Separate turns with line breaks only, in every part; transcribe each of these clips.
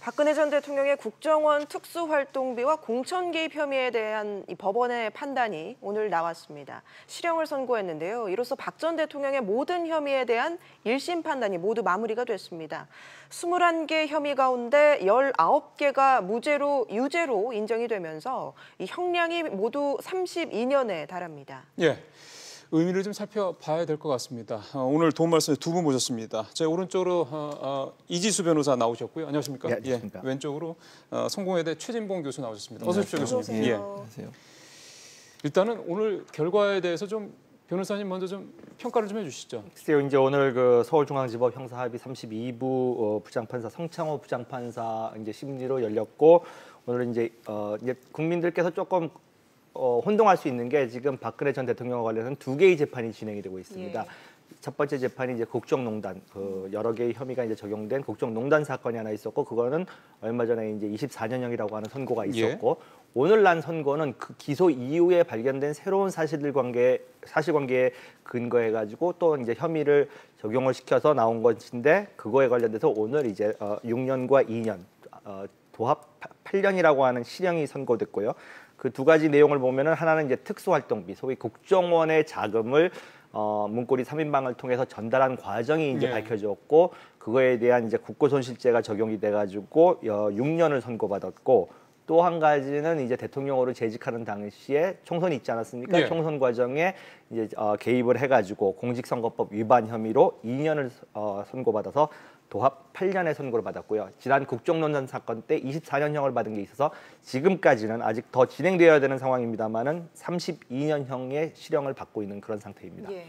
박근혜 전 대통령의 국정원 특수활동비와 공천 개입 혐의에 대한 이 법원의 판단이 오늘 나왔습니다. 실형을 선고했는데요. 이로써 박 전 대통령의 모든 혐의에 대한 1심 판단이 모두 마무리가 됐습니다. 21개 혐의 가운데 19개가 무죄로 유죄로 인정이 되면서 이 형량이 모두 32년에 달합니다.
예. 의미를 좀 살펴봐야 될 것 같습니다. 어, 오늘 도움 말씀 두분 모셨습니다. 제 오른쪽으로 어, 어, 이지수 변호사 나오셨고요. 안녕하십니까?
예, 안녕하십니까.
예, 왼쪽으로 어, 성공회대 최진봉 교수 나오셨습니다. 어서 오십시오, 교수님.
어서 오세요.
예.
안녕하세요.
일단은 오늘 결과에 대해서 좀 변호사님 먼저 좀 평가를 좀 해주시죠.
글쎄요, 이제 오늘 그 서울중앙지법 형사합의 32부 어, 부장판사 성창호 부장판사 이제 심리로 열렸고 오늘 이제 어, 이제 국민들께서 조금 어, 혼동할 수 있는 게 지금 박근혜 전 대통령과 관련해서 두 개의 재판이 진행이 되고 있습니다.
예.
첫 번째 재판이 이제 국정농단 그 여러 개의 혐의가 이제 적용된 국정농단 사건이 하나 있었고 그거는 얼마 전에 이제 24년형이라고 하는 선고가
예.
있었고 오늘 난 선고는 그 기소 이후에 발견된 새로운 사실들 관계 사실관계에 근거해 가지고 또 이제 혐의를 적용을 시켜서 나온 것인데 그거에 관련돼서 오늘 이제 어, 6년과 2년 어, 도합 8년이라고 하는 실형이 선고됐고요. 그 두 가지 내용을 보면은 하나는 이제 특수활동비, 소위 국정원의 자금을 어, 문고리 3인방을 통해서 전달한 과정이 이제
네.
밝혀졌고 그거에 대한 이제 국고손실죄가 적용이 돼가지고 어, 6년을 선고받았고 또 한 가지는 이제 대통령으로 재직하는 당시에 총선이 있지 않았습니까?
네.
총선 과정에 이제 어, 개입을 해가지고 공직선거법 위반 혐의로 2년을 어, 선고받아서 도합 8년의 선고를 받았고요. 지난 국정농단 사건 때 24년형을 받은 게 있어서 지금까지는 아직 더 진행되어야 되는 상황입니다만은 32년형의 실형을 받고 있는 그런 상태입니다.
예.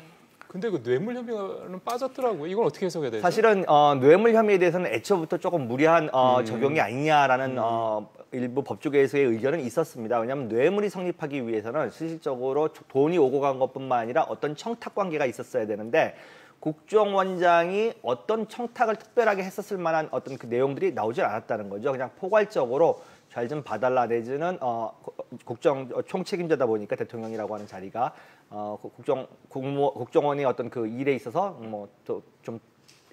근데 그 뇌물 혐의는 빠졌더라고요. 이건 어떻게 해석해야 되죠?
사실은 어, 뇌물 혐의에 대해서는 애초부터 조금 무리한 어,
음.
적용이 아니냐라는 어, 일부 법조계에서의 의견은 있었습니다. 왜냐하면 뇌물이 성립하기 위해서는 실질적으로 돈이 오고 간 것뿐만 아니라 어떤 청탁 관계가 있었어야 되는데 국정원장이 어떤 청탁을 특별하게 했었을 만한 어떤 그 내용들이 나오질 않았다는 거죠. 그냥 포괄적으로 잘 좀 봐달라 내지는 어, 국정 총책임자다 보니까 대통령이라고 하는 자리가 어, 그 국정 국무 국정원이 어떤 그 일에 있어서 뭐좀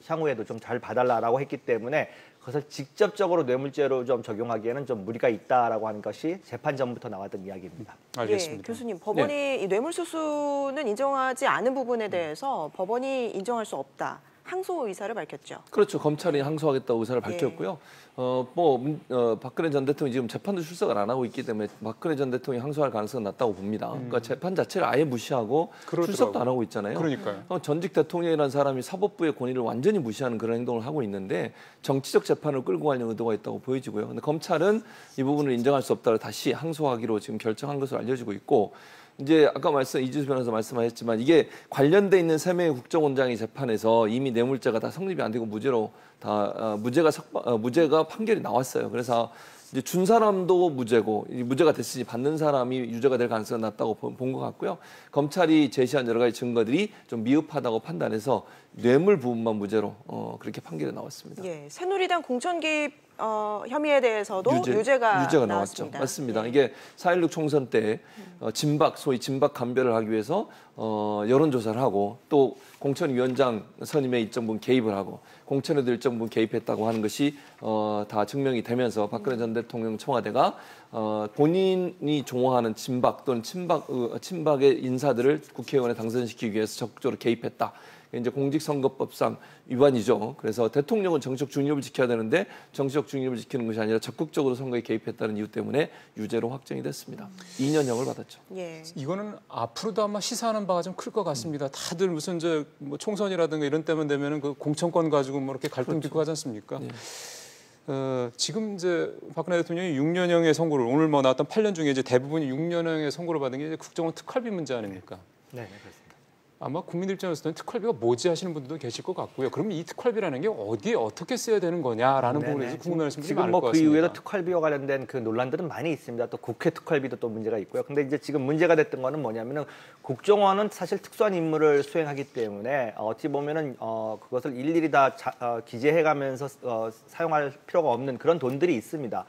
향후에도 좀 잘 봐달라라고 했기 때문에 그것을 직접적으로 뇌물죄로 좀 적용하기에는 좀 무리가 있다라고 하는 것이 재판 전부터 나왔던 이야기입니다.
알겠습니다.
예, 교수님, 법원이 이 뇌물수수는 인정하지 않은 부분에 대해서 법원이 인정할 수 없다. 항소 의사를 밝혔죠.
그렇죠. 검찰이 항소하겠다고 의사를 밝혔고요. 어, 뭐, 문- 어, 박근혜 전 대통령이 지금 재판도 출석을 안 하고 있기 때문에 박근혜 전 대통령이 항소할 가능성은 낮다고 봅니다. 그러니까 재판 자체를 아예 무시하고
그러더라고요.
출석도 안 하고 있잖아요.
그러니까요.
어, 전직 대통령이라는 사람이 사법부의 권위를 완전히 무시하는 그런 행동을 하고 있는데 정치적 재판을 끌고 가려는 의도가 있다고 보여지고요. 근데 검찰은 이 부분을 인정할 수 없다고 다시 항소하기로 지금 결정한 것으로 알려지고 있고 이제 아까 말씀 이지수 변호사 말씀하셨지만 이게 관련돼 있는 세 명의 국정원장의 재판에서 이미 뇌물죄가 다 성립이 안 되고 무죄로 다 어, 무죄가 석, 어, 무죄가 판결이 나왔어요. 그래서 이제 준 사람도 무죄고 이 무죄가 됐으니 받는 사람이 유죄가 될 가능성이 낮다고 본 것 같고요. 검찰이 제시한 여러 가지 증거들이 좀 미흡하다고 판단해서 뇌물 부분만 무죄로 어, 그렇게 판결이 나왔습니다.
예, 새누리당 공천 개입 어, 혐의에 대해서도 유죄, 가 나왔습니다.
나왔죠. 맞습니다.
예.
이게 4.16 총선 때 어, 진박 소위 진박 감별을 하기 위해서 어, 여론조사를 하고 또 공천위원장 선임에 일정 부분 개입을 하고 공천에도 일정 부분 개입했다고 하는 것이 어, 다 증명이 되면서 박근혜 전 대통령 청와대가 어, 본인이 좋아하는 진박 또는 친박 어, 친박의 인사들을 국회의원에 당선시키기 위해서 적극적으로 개입했다. 이제 공직선거법상 위반이죠. 그래서 대통령은 정치적 중립을 지켜야 되는데 정치적 중립을 지키는 것이 아니라 적극적으로 선거에 개입했다는 이유 때문에 유죄로 확정이 됐습니다. 2년형을 받았죠.
예.
이거는 앞으로도 아마 시사하는 바가 좀 클 것 같습니다. 다들 무슨 저 뭐 총선이라든가 이런 때만 되면은 그 공천권 가지고 뭐 이렇게 갈등 빚고 하지 않습니까?
네.
어, 지금 이제 박근혜 대통령이 6년형의 선고를 오늘 뭐 나왔던 8년 중에 이제 대부분이 6년형의 선고를 받은 게 이제 국정원 특활비 문제 아닙니까?
네, 그렇습니다.
아마 국민들 입장에서는 특활비가 뭐지 하시는 분들도 계실 것 같고요. 그러면 이 특활비라는 게 어디에 어떻게 써야 되는 거냐라는
네네.
부분에 대해서 궁금해하시는 분들이
지금
많을
뭐것그
같습니다.
이후에도 특활비와 관련된 그 논란들은 많이 있습니다. 또 국회 특활비도 또 문제가 있고요. 근데 이제 지금 문제가 됐던 거는 뭐냐면은 국정원은 사실 특수한 임무를 수행하기 때문에 어, 어찌 보면은 어, 그것을 일일이 다 자, 어, 기재해가면서 어, 사용할 필요가 없는 그런 돈들이 있습니다.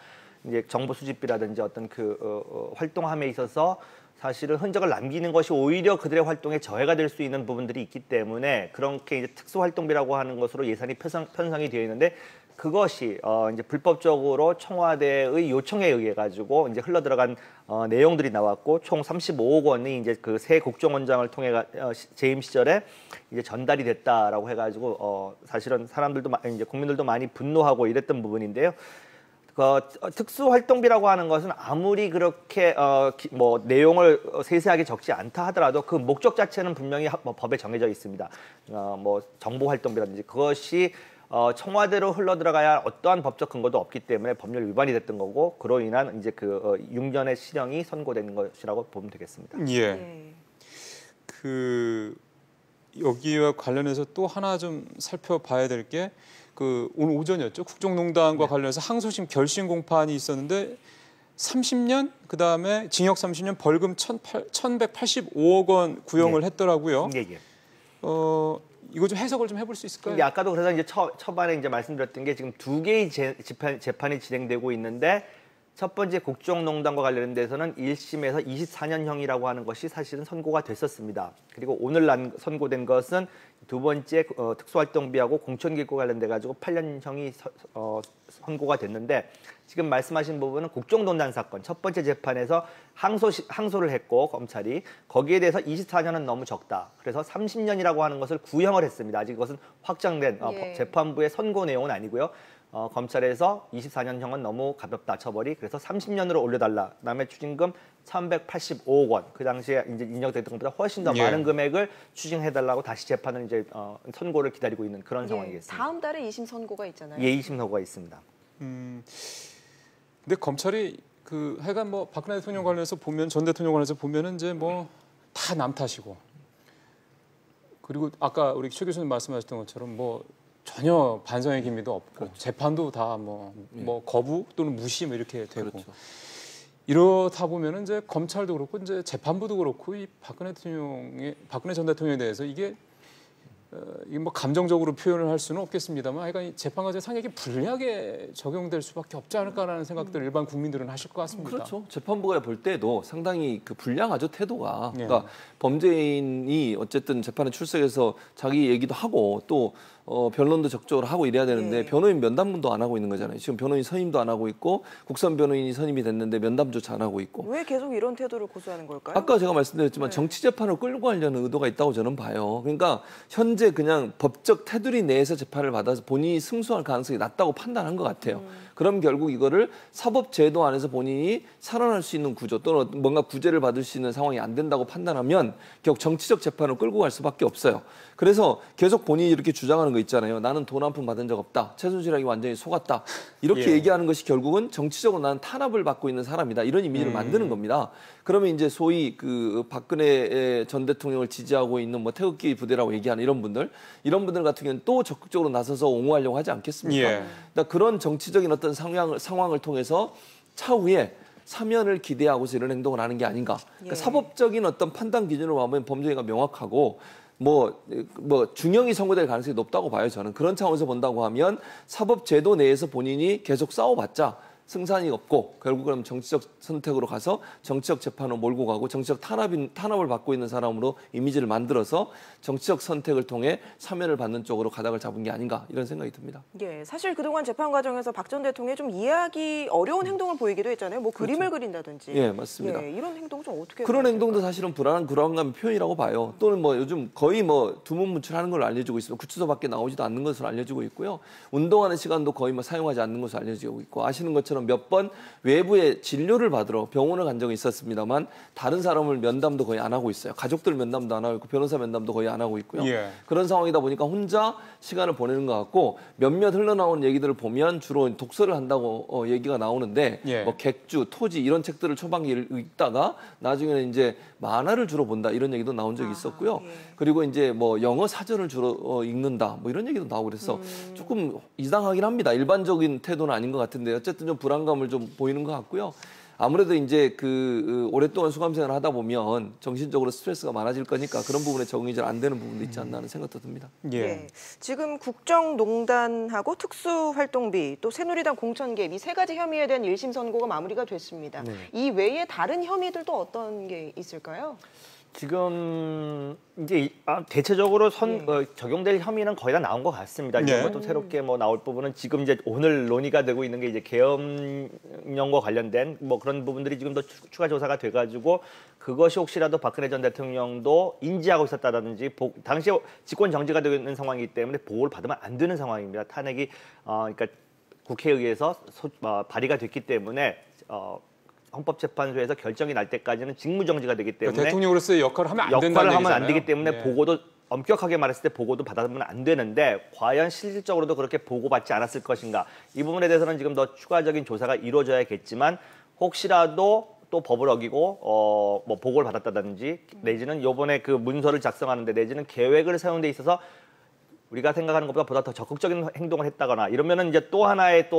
이제 정보 수집비라든지 어떤 그 어, 어, 활동함에 있어서 사실은 흔적을 남기는 것이 오히려 그들의 활동에 저해가 될 수 있는 부분들이 있기 때문에 그렇게 이제 특수활동비라고 하는 것으로 예산이 편성, 편성이 되어 있는데 그것이 어, 이제 불법적으로 청와대의 요청에 의해 가지고 이제 흘러 들어간 어, 내용들이 나왔고 총 35억 원이 이제 그 새 국정원장을 통해 가, 어, 시- 재임 시절에 이제 전달이 됐다라고 해 가지고 어, 사실은 사람들도 마- 이제 국민들도 많이 분노하고 이랬던 부분인데요. 그 어, 특수활동비라고 하는 것은 아무리 그렇게 어, 기- 뭐 내용을 어, 세세하게 적지 않다 하더라도 그 목적 자체는 분명히 하- 뭐 법에 정해져 있습니다. 어, 뭐 정보활동비라든지 그것이 어, 청와대로 흘러 들어가야 할 어떠한 법적 근거도 없기 때문에 법률 위반이 됐던 거고 그로 인한 이제 그 어, 6년의 실형이 선고된 것이라고 보면 되겠습니다.
예.
예.
그 여기와 관련해서 또 하나 좀 살펴봐야 될게 그 오늘 오전이었죠. 국정농단과 관련해서 항소심 결심 공판이 있었는데 30년 그다음에 징역 30년 벌금 1,185억 원 구형을 했더라고요.
예, 예.
어 이거 좀 해석을 좀 해볼 수 있을까요?
이게 아까도 그래서 이제 초, 초반에 이제 말씀드렸던 게 지금 두 개의 재, 재판, 재판이 진행되고 있는데 첫 번째 국정농단과 관련돼서는 1심에서 24년형이라고 하는 것이 사실은 선고가 됐었습니다. 그리고 오늘 난, 선고된 것은 두 번째 어, 특수활동비하고 공천기구 관련돼 가지고 8년형이 서, 어, 선고가 됐는데 지금 말씀하신 부분은 국정농단 사건 첫 번째 재판에서 항소 항소를 했고 검찰이 거기에 대해서 24년은 너무 적다. 그래서 30년이라고 하는 것을 구형을 했습니다. 아직 그것은 확정된 어,
예.
재판부의 선고 내용은 아니고요. 어, 검찰에서 24년형은 너무 가볍다 처벌이 그래서 30년으로 올려달라. 그다음에 추징금 1,185억 원. 그 당시에 이제 인정됐던 것보다 훨씬 더
예.
많은 금액을 추징해달라고 다시 재판을 이제 어, 선고를 기다리고 있는 그런
예.
상황이겠습니다.
다음 달에 2심 선고가 있잖아요.
예, 2심 선고가 있습니다.
음, 근데 검찰이 그 하여간 뭐 박근혜 대통령 관련해서 보면 전 대통령 관련해서 보면은 이제 뭐 다 남 탓이고 그리고 아까 우리 최 교수님 말씀하셨던 것처럼 뭐 전혀 반성의 기미도 없고 재판도 다뭐뭐 거부 또는 무시 뭐 이렇게 되고
그렇죠.
이렇다 보면은 이제 검찰도 그렇고 이제 재판부도 그렇고 이 박근혜 대통령의 박근혜 전 대통령에 대해서 이게 어, 이게 뭐 감정적으로 표현을 할 수는 없겠습니다만 하여간 이 재판 과정 상당히 불리하게 적용될 수밖에 없지 않을까라는 생각들 일반 국민들은 하실 것 같습니다.
그렇죠. 재판부가 볼 때도 상당히 그 불량하죠 태도가.
예.
그러니까 범죄인이 어쨌든 재판에 출석해서 자기 얘기도 하고 또 어, 변론도 적극적으로 하고 이래야 되는데
예.
변호인 면담도 안 하고 있는 거잖아요. 지금 변호인 선임도 안 하고 있고 국선 변호인이 선임이 됐는데 면담조차 안 하고 있고.
왜 계속 이런 태도를 고수하는 걸까요?
아까 제가 말씀드렸지만
네.
정치 재판을 끌고 가려는 의도가 있다고 저는 봐요. 그러니까 현재 그냥 법적 테두리 내에서 재판을 받아서 본인이 승소할 가능성이 낮다고 판단한 것 같아요.
음.
그럼 결국 이거를 사법 제도 안에서 본인이 살아날 수 있는 구조 또는 뭔가 구제를 받을 수 있는 상황이 안 된다고 판단하면 결국 정치적 재판을 끌고 갈 수밖에 없어요. 그래서 계속 본인이 이렇게 주장하는 거 있잖아요. 나는 돈 한 푼 받은 적 없다. 최순실에게 완전히 속았다. 이렇게
예.
얘기하는 것이 결국은 정치적으로 나는 탄압을 받고 있는 사람이다. 이런 이미지를
음.
만드는 겁니다. 그러면 이제 소위 그 박근혜 전 대통령을 지지하고 있는 뭐 태극기 부대라고 얘기하는 이런 분들, 이런 분들 같은 경우는 또 적극적으로 나서서 옹호하려고 하지 않겠습니까?
예.
그러니까 그런 정치적인 어떤 상황을, 상황을 통해서 차후에 사면을 기대하고서 이런 행동을 하는 게 아닌가. 그러니까
예.
사법적인 어떤 판단 기준으로 보면 범죄가 명확하고 뭐, 뭐 중형이 선고될 가능성이 높다고 봐요. 저는 그런 차원에서 본다고 하면 사법 제도 내에서 본인이 계속 싸워봤자 승산이 없고 결국 그럼 정치적 선택으로 가서 정치적 재판으로 몰고 가고 정치적 탄압인, 탄압을 받고 있는 사람으로 이미지를 만들어서 정치적 선택을 통해 사면을 받는 쪽으로 가닥을 잡은 게 아닌가 이런 생각이 듭니다.
예, 사실 그동안 재판 과정에서 박 전 대통령이 좀 이해하기 어려운 행동을 보이기도 했잖아요. 뭐 그림을 그린다든지.
예, 맞습니다.
예, 이런 행동 좀 어떻게
그런 행동도
될까요?
사실은 불안한 불안감의 표현이라고 봐요. 또는 뭐 요즘 거의 뭐 두문문출하는 걸로 알려지고 있습니다. 구치소 밖에 나오지도 않는 것으로 알려지고 있고요. 운동하는 시간도 거의 뭐 사용하지 않는 것으로 알려지고 있고 아시는 것처럼 몇 번 외부에 진료를 받으러 병원을 간 적이 있었습니다만 다른 사람을 면담도 거의 안 하고 있어요. 가족들 면담도 안 하고 있고 변호사 면담도 거의 안 하고 있고요.
예.
그런 상황이다 보니까 혼자 시간을 보내는 것 같고 몇몇 흘러나오는 얘기들을 보면 주로 독서를 한다고 어, 얘기가 나오는데
예.
뭐 객주, 토지 이런 책들을 초반기에 읽다가 나중에는 이제 만화를 주로 본다 이런 얘기도 나온 적이
아하,
있었고요.
예.
그리고 이제 뭐 영어 사전을 주로 어, 읽는다 뭐 이런 얘기도 나오고 그래서
음.
조금 이상하긴 합니다. 일반적인 태도는 아닌 것 같은데 어쨌든 좀 불안 감을 좀 보이는 것 같고요. 아무래도 이제 그 어, 오랫동안 수감 생활을 하다 보면 정신적으로 스트레스가 많아질 거니까 그런 부분에 적응이 잘 안 되는 부분도 있지 않나 하는 생각도 듭니다.
예.
예. 지금 국정농단하고 특수활동비 또 새누리당 공천개입 이 세 가지 혐의에 대한 1심 선고가 마무리가 됐습니다.
네.
이 외에 다른 혐의들도 어떤 게 있을까요?
지금 이제 이- 아, 대체적으로 선 어, 적용될 혐의는 거의 다 나온 것 같습니다.
네.
이것도 새롭게 뭐 나올 부분은 지금 이제 오늘 논의가 되고 있는 게 이제 계엄령과 관련된 뭐 그런 부분들이 지금 더 추- 추가 조사가 돼가지고 그것이 혹시라도 박근혜 전 대통령도 인지하고 있었다든지 보, 당시에 직권 정지가 되고 있는 상황이기 때문에 보호를 받으면 안 되는 상황입니다. 탄핵이 어, 그러니까 국회에 의해서 소, 어, 발의가 됐기 때문에 어, 헌법재판소에서 결정이 날 때까지는 직무정지가 되기 때문에
그러니까 대통령으로서의 역할을 하면 안 된다는
역할을 하면 안
얘기잖아요.
되기 때문에
네.
보고도 엄격하게 말했을 때 보고도 받아들면 안 되는데 과연 실질적으로도 그렇게 보고받지 않았을 것인가 이 부분에 대해서는 지금 더 추가적인 조사가 이루어져야겠지만 혹시라도 또 법을 어기고 어 뭐 보고를 받았다든지 내지는 요번에 그 문서를 작성하는데 내지는 계획을 세우는 데 있어서 우리가 생각하는 것보다 보다 더 적극적인 행동을 했다거나 이러면은 이제 또 하나의 또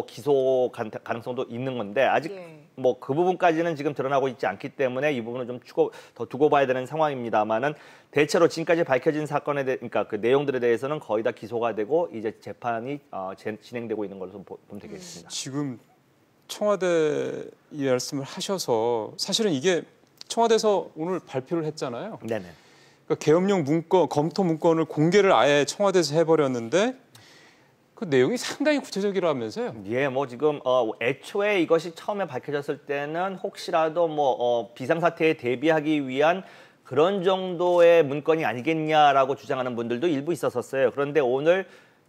어, 기소 간- 가능성도 있는 건데 아직
예.
뭐 그 부분까지는 지금 드러나고 있지 않기 때문에 이 부분은 좀 추고 더 두고 봐야 되는 상황입니다만은 대체로 지금까지 밝혀진 사건에 대해 그러니까 그 내용들에 대해서는 거의 다 기소가 되고 이제 재판이 어, 제- 진행되고 있는 걸로 보면 되겠습니다.
지금 청와대 이 말씀을 하셔서 사실은 이게 청와대에서 오늘 발표를 했잖아요.
네네.
그러니까 계엄령 문건 검토 문건을 공개를 아예 청와대에서 해버렸는데 그 내용이 상당히 구체적이라면서요.
예, 뭐 지금 어, 애초에 이것이 처음에 밝혀졌을 때는 혹시라도 뭐 어, 비상사태에 대비하기 위한 그런 정도의 문건이 아니겠냐라고 주장하는 분들도 일부 있었었어요. 그런데 오늘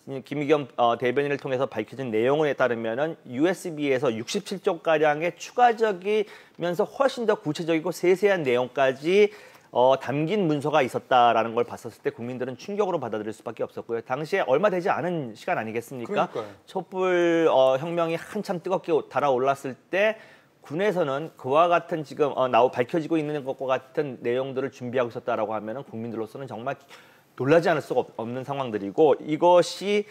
이 김의겸 어, 대변인을 통해서 밝혀진 내용에 따르면은 USB에서 67쪽 가량의 추가적이면서 훨씬 더 구체적이고 세세한 내용까지 어, 담긴 문서가 있었다라는 걸 봤었을 때 국민들은 충격으로 받아들일 수밖에 없었고요. 당시에 얼마 되지 않은 시간 아니겠습니까?
그러니까요.
촛불 어, 혁명이 한참 뜨겁게 달아올랐을 때 군에서는 그와 같은 지금 어, 나오 밝혀지고 있는 것과 같은 내용들을 준비하고 있었다라고 하면은 국민들로서는 정말 놀라지 않을 수가 없- 없는 상황들이고 이것이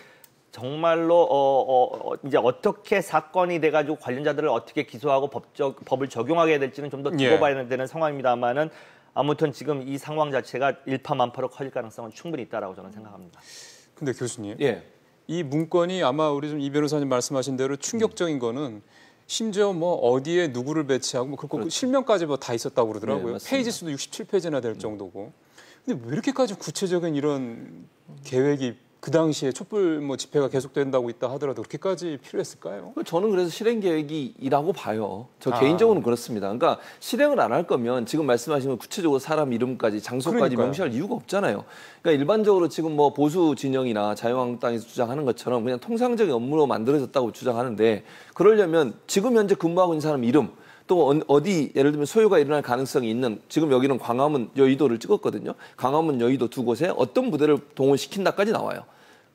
정말로 어, 어, 어, 이제 어떻게 사건이 돼가지고 관련자들을 어떻게 기소하고 법적 법을 적용하게 될지는 좀 더 두고
예.
봐야 되는 상황입니다만은 아무튼 지금 이 상황 자체가 일파만파로 커질 가능성은 충분히 있다라고 저는 생각합니다.
근데 교수님,
예.
이 문건이 아마 우리 좀 이 변호사님 말씀하신 대로 충격적인 거는 심지어 뭐 어디에 누구를 배치하고 뭐 그렇고 실명까지 뭐 다 있었다고
네,
그러더라고요.
맞습니다.
페이지 수도 67페이지나 될 정도고. 근데 왜 이렇게까지 구체적인 이런 계획이 그 당시에 촛불 뭐 집회가 계속된다고 있다 하더라도 그렇게까지 필요했을까요?
저는 그래서 실행 계획이라고 봐요. 저
아.
개인적으로는 그렇습니다. 그러니까 실행을 안 할 거면 지금 말씀하신 건 구체적으로 사람 이름까지 장소까지
그러니까요.
명시할 이유가 없잖아요. 그러니까 일반적으로 지금 뭐 보수 진영이나 자유한국당에서 주장하는 것처럼 그냥 통상적인 업무로 만들어졌다고 주장하는데 그러려면 지금 현재 근무하고 있는 사람 이름 또 어- 어디 예를 들면 소요가 일어날 가능성이 있는 지금 여기는 광화문 여의도를 찍었거든요. 광화문 여의도 두 곳에 어떤 부대를 동원시킨다까지 나와요.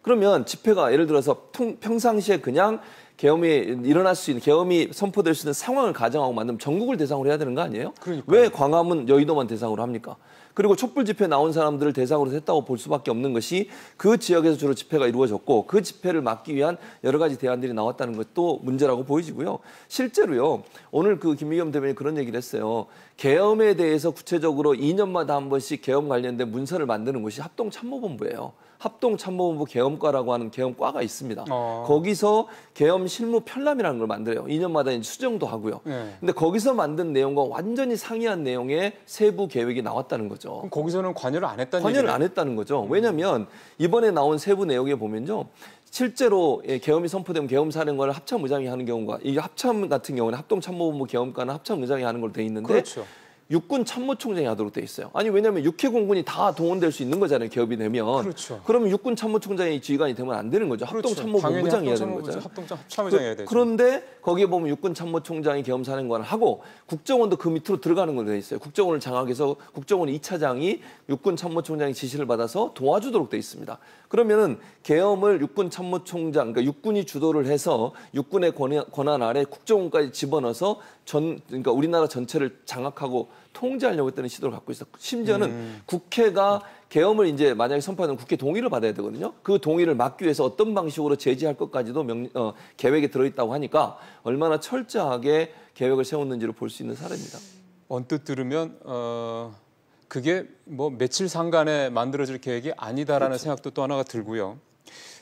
그러면 집회가 예를 들어서 통- 평상시에 그냥 계엄이 일어날 수 있는 계엄이 선포될 수 있는 상황을 가정하고 만들면 전국을 대상으로 해야 되는 거 아니에요?
그러니까요.
왜 광화문 여의도만 대상으로 합니까? 그리고 촛불 집회 나온 사람들을 대상으로 했다고 볼 수밖에 없는 것이 그 지역에서 주로 집회가 이루어졌고 그 집회를 막기 위한 여러 가지 대안들이 나왔다는 것도 문제라고 보이지고요. 실제로요. 오늘 그 김미겸 대변인이 그런 얘기를 했어요. 계엄에 대해서 구체적으로 2년마다 한 번씩 계엄 관련된 문서를 만드는 곳이 합동 참모본부예요. 합동참모본부 계엄과라고 하는 계엄과가 있습니다.
어.
거기서 계엄 실무 편람이라는 걸 만들어요. 2년마다 이제 수정도 하고요.
네.
근데 거기서 만든 내용과 완전히 상이한 내용의 세부 계획이 나왔다는 거죠.
그럼 거기서는 관여를 안 했다는
관여를
얘기네요.
안 했다는 거죠. 왜냐하면 이번에 나온 세부 내용에 보면요. 실제로 예, 계엄이 선포되면 계엄 사령관을 합참의장이 하는 경우가 이게 합참 같은 경우는 합동참모본부 계엄과는 합참의장이 하는 걸로 돼 있는데
그렇죠.
육군 참모총장이 하도록 돼 있어요. 아니 왜냐하면 육해 공군이 다 동원될 수 있는 거잖아요. 계엄이 되면.
그렇죠.
그러면 육군 참모총장이 지휘관이 되면 안 되는 거죠.
그렇죠.
합동 참모본부장이 해야 되는 거죠.
합동참 참의장이 해야 되죠.
그런데 거기에 보면 육군 참모총장이 계엄사령관을 하고 국정원도 그 밑으로 들어가는 걸로 돼 있어요. 국정원을 장악해서 국정원 2차장이 육군 참모총장의 지시를 받아서 도와주도록 돼 있습니다. 그러면은 계엄을 육군 참모총장, 그러니까 육군이 주도를 해서 육군의 권한 아래 국정원까지 집어넣어서 전, 그러니까 우리나라 전체를 장악하고 통제하려고 했다는 시도를 갖고 있어. 심지어는 국회가 계엄을 이제 만약에 선포하면 국회 동의를 받아야 되거든요. 그 동의를 막기 위해서 어떤 방식으로 제지할 것까지도 명, 어, 계획에 들어있다고 하니까 얼마나 철저하게 계획을 세웠는지를 볼 수 있는 사례입니다.
언뜻 들으면 어 그게 뭐 며칠 상간에 만들어질 계획이 아니다라는 생각도 또 하나가 들고요.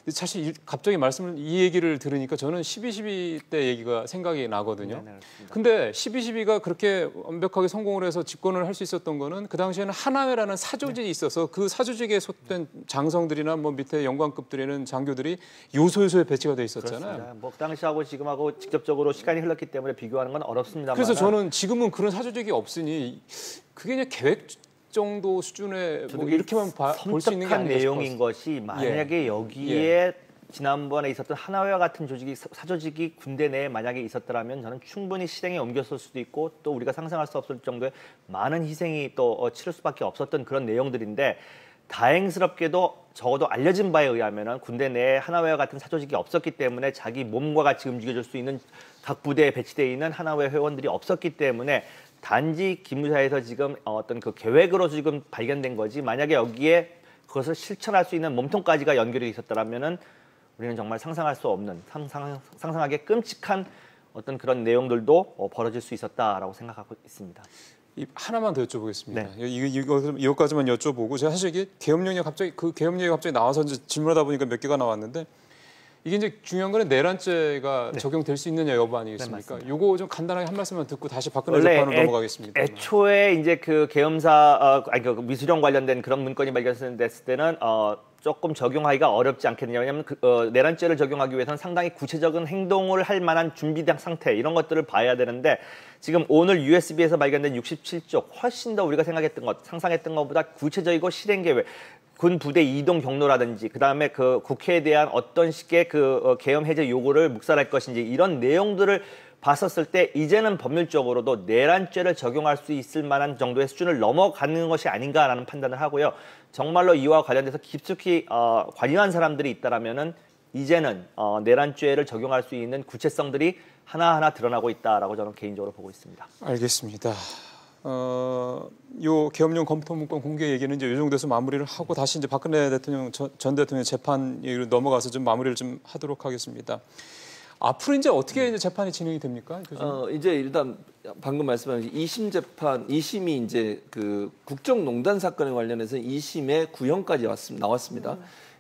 사실 이- 갑자기 말씀을 이 얘기를 들으니까 저는 12.12 때 얘기가 생각이 나거든요.
네, 네.
근데 12.12가 그렇게 완벽하게 성공을 해서 집권을 할 수 있었던 거는 그 당시에는 하나회라는 사조직이 있어서 그 사조직에 속된 장성들이나 뭐 밑에 영관급들에는 장교들이 요소요소에 배치가 돼 있었잖아요.
그렇습니다. 뭐 당시하고 지금하고 직접적으로 시간이 흘렀기 때문에 비교하는 건 어렵습니다만.
그래서 저는 지금은 그런 사조직이 없으니 그게 그냥 계획 정도 수준의 뭐 이렇게만 볼 수 있는 게 아닌가
내용인. 것이 만약에 여기에 지난번에 있었던 하나회와 같은 조직이 사- 사조직이 군대 내에 만약에 있었더라면 저는 충분히 실행에 옮겼을 수도 있고 또 우리가 상상할 수 없을 정도의 많은 희생이 또 어, 치를 수밖에 없었던 그런 내용들인데 다행스럽게도 적어도 알려진 바에 의하면은 군대 내에 하나회와 같은 사조직이 없었기 때문에 자기 몸과 같이 움직여줄 수 있는 각 부대에 배치되어 있는 하나회 회원들이 없었기 때문에 단지 기무사에서 지금 어떤 그 계획으로 지금 발견된 거지 만약에 여기에 그것을 실천할 수 있는 몸통까지가 연결이 있었더라면은 우리는 정말 상상할 수 없는 상상, 상상하기 끔찍한 어떤 그런 내용들도 어, 벌어질 수 있었다라고 생각하고 있습니다.
이- 하나만 더 여쭤보겠습니다.
네.
이거, 이거 이것까지만 여쭤보고 제가 사실 이게 계엄령이 갑자기 그 계엄령이 갑자기 나와서 이제 질문하다 보니까 몇 개가 나왔는데 이게 이제 중요한 거는 내란죄가 적용될 수 있느냐 여부 아니겠습니까?
네.
요거 좀 간단하게 한 말씀만 듣고 다시 박근혜 재판으로
애-
넘어가겠습니다.
애초에 이제 그 계엄사 어, 아니 그 미수령 관련된 그런 문건이 발견됐을 때는 어, 조금 적용하기가 어렵지 않겠느냐. 왜냐하면 그, 어, 내란죄를 적용하기 위해서는 상당히 구체적인 행동을 할 만한 준비된 상태 이런 것들을 봐야 되는데 지금 오늘 USB에서 발견된 67쪽 훨씬 더 우리가 생각했던 것, 상상했던 것보다 구체적이고 실행 계획. 군 부대 이동 경로라든지 그 다음에 그 국회에 대한 어떤 식의 그 어, 계엄 해제 요구를 묵살할 것인지 이런 내용들을 봤었을 때 이제는 법률적으로도 내란죄를 적용할 수 있을 만한 정도의 수준을 넘어가는 것이 아닌가라는 판단을 하고요. 정말로 이와 관련돼서 깊숙이 어, 관여한 사람들이 있다라면은 이제는 어, 내란죄를 적용할 수 있는 구체성들이 하나하나 드러나고 있다라고 저는 개인적으로 보고 있습니다.
알겠습니다. 어, 요 계엄령 검토 문건 공개 얘기는 이제 요 정도에서 마무리를 하고 다시 이제 박근혜 대통령 전, 전 대통령 재판 얘기로 넘어가서 좀 마무리를 좀 하도록 하겠습니다. 앞으로 이제 어떻게 이제 재판이 진행이 됩니까? 교수님?
어, 이제 일단 방금 말씀하신 2심 재판, 2심이 이제 그 국정농단 사건에 관련해서 2심의 구형까지 왔습, 나왔습니다.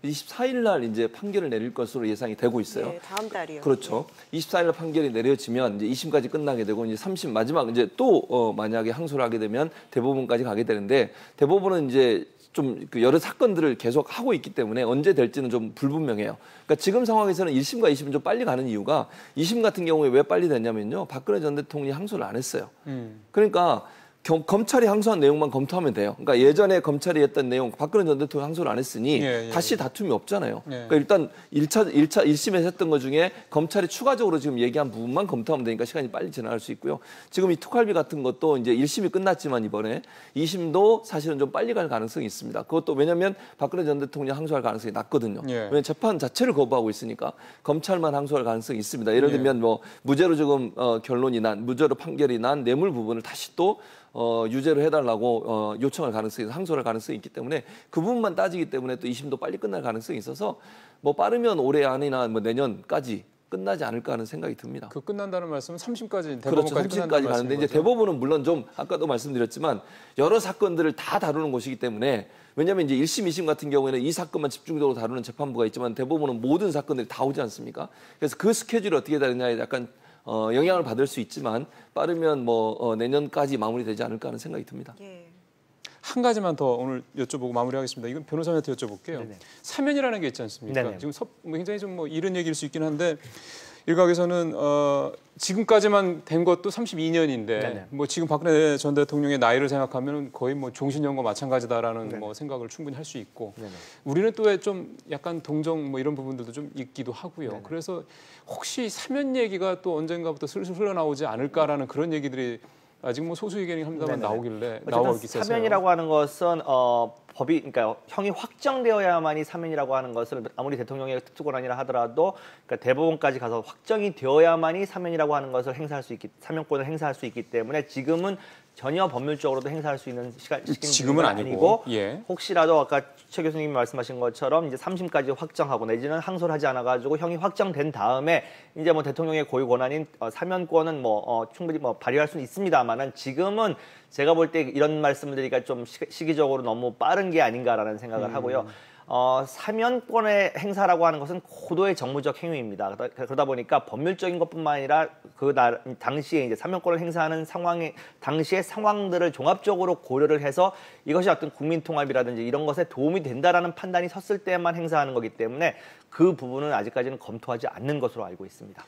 24일 날 이제 판결을 내릴 것으로 예상이 되고 있어요.
네, 다음 달이요.
그렇죠. 24일 날 판결이 내려지면 이제 2심까지 끝나게 되고 이제 3심 마지막 이제 또 어, 만약에 항소를 하게 되면 대법원까지 가게 되는데 대법원은 이제 좀그 여러 사건들을 계속 하고 있기 때문에 언제 될지는 좀 불분명해요. 그러니까 지금 상황에서는 1심과 2심은 좀 빨리 가는 이유가 2심 같은 경우에 왜 빨리 됐냐면요. 박근혜 전 대통령이 항소를 안 했어요.
음.
그러니까 경- 검찰이 항소한 내용만 검토하면 돼요. 그러니까 예전에 검찰이 했던 내용 박근혜 전 대통령 항소를 안 했으니
예, 예,
다시 다툼이 없잖아요.
예.
그러니까 일단 1차 1차 1심에서 했던 것 중에 검찰이 추가적으로 지금 얘기한 부분만 검토하면 되니까 시간이 빨리 지나갈 수 있고요. 지금 이 특활비 같은 것도 이제 1심이 끝났지만 이번에 2심도 사실은 좀 빨리 갈 가능성이 있습니다. 그것도 왜냐하면 박근혜 전 대통령 항소할 가능성이 낮거든요.
예.
왜냐하면 재판 자체를 거부하고 있으니까 검찰만 항소할 가능성이 있습니다. 예를
예.
들면 뭐 무죄로 지금 어, 결론이 난 무죄로 판결이 난 뇌물 부분을 다시 또 어, 유죄로 해달라고 어, 요청할 가능성이 항소할 가능성이 있기 때문에 그 부분만 따지기 때문에 또 2심도 빨리 끝날 가능성이 있어서 뭐 빠르면 올해 안이나 뭐 내년까지 끝나지 않을까 하는 생각이 듭니다.
그 끝난다는 말씀은 3심까지
그렇죠.
대법원까지
3심까지
끝난다는
가는데 이제? 대법원은 물론 좀 아까도 말씀드렸지만 여러 사건들을 다 다루는 곳이기 때문에 왜냐하면 이제 1심, 2심 같은 경우에는 이 사건만 집중적으로 다루는 재판부가 있지만 대법원은 모든 사건들이 다 오지 않습니까? 그래서 그 스케줄이 어떻게 다르냐에 약간 어, 영향을 받을 수 있지만 빠르면 뭐 어, 내년까지 마무리되지 않을까 하는 생각이 듭니다.
예.
한 가지만 더 오늘 여쭤보고 마무리하겠습니다. 이건 변호사님한테 여쭤볼게요.
네네.
사면이라는 게 있지 않습니까?
네네.
지금 섭, 뭐 굉장히 좀 뭐 이런 얘기일 수 있긴 한데 일각에서는 어, 지금까지만 된 것도 32년인데
네네.
뭐 지금 박근혜 전 대통령의 나이를 생각하면 거의 뭐 종신형과 마찬가지다라는
네네.
뭐 생각을 충분히 할 수 있고
네네.
우리는 또왜좀 약간 동정 뭐 이런 부분들도 좀 있기도 하고요. 그래서 혹시 사면 얘기가 또 언젠가부터 슬슬 흘러나오지 않을까라는 그런 얘기들이 아직 뭐 소수 의견이 합니다만. 나오길래 나오기 있어서
사면이라고 하는 것은 어, 법이 그러니까 형이 확정되어야만이 사면이라고 하는 것을 아무리 대통령의 특수권한이라 하더라도 그러니까 대법원까지 가서 확정이 되어야만이 사면이라고 하는 것을 행사할 수 있기 사면권을 행사할 수 있기 때문에 지금은 전혀 법률적으로도 행사할 수 있는 시간
지금은 아니고, 예.
혹시라도 아까 최 교수님이 말씀하신 것처럼 이제 3심까지 확정하고 내지는 항소를 하지 않아 가지고 형이 확정된 다음에 이제 뭐 대통령의 고유 권한인 어, 사면권은 뭐 어, 충분히 뭐 발휘할 수는 있습니다만은 지금은 제가 볼 때 이런 말씀을 드리기가 좀 시, 시기적으로 너무 빠른 게 아닌가라는 생각을 하고요. 어, 사면권의 행사라고 하는 것은 고도의 정무적 행위입니다. 그러다, 그러다 보니까 법률적인 것뿐만 아니라 그 날, 당시에 이제 사면권을 행사하는 상황에 당시의 상황들을 종합적으로 고려를 해서 이것이 어떤 국민 통합이라든지 이런 것에 도움이 된다라는 판단이 섰을 때만 행사하는 거기 때문에 그 부분은 아직까지는 검토하지 않는 것으로 알고 있습니다.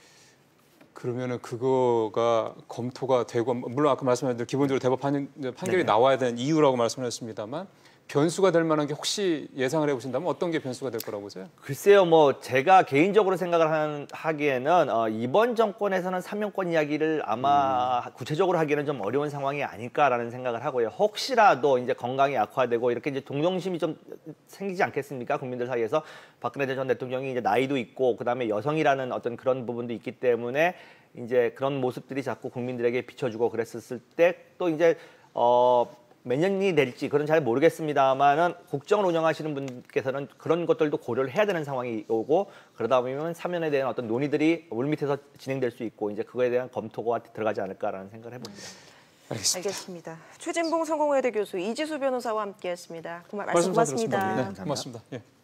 그러면은 그거가 검토가 되고 물론 아까 말씀하신 대로 기본적으로 대법 판, 판결이
네네.
나와야 되는 이유라고 말씀하셨습니다만 변수가 될 만한 게 혹시 예상을 해보신다면 어떤 게 변수가 될 거라고 보세요?
글쎄요, 뭐 제가 개인적으로 생각을 하는, 하기에는 어, 이번 정권에서는 사면권 이야기를 아마 구체적으로 하기에는 좀 어려운 상황이 아닐까라는 생각을 하고요. 혹시라도 이제 건강이 악화되고 이렇게 이제 동정심이 좀 생기지 않겠습니까? 국민들 사이에서 박근혜 전 대통령이 이제 나이도 있고 그다음에 여성이라는 어떤 그런 부분도 있기 때문에 이제 그런 모습들이 자꾸 국민들에게 비춰주고 그랬었을 때 또 이제 어. 몇 년이 될지 그건 잘 모르겠습니다만은 국정을 운영하시는 분께서는 그런 것들도 고려를 해야 되는 상황이 오고 그러다 보면 사면에 대한 어떤 논의들이 물밑에서 진행될 수 있고 이제 그거에 대한 검토가 들어가지 않을까라는 생각을 해봅니다.
알겠습니다.
알겠습니다. 최진봉 성공회대 교수 이지수 변호사와 함께했습니다. 고마- 말씀 고맙습니다.
들었습니다. 네, 고맙습니다. 예.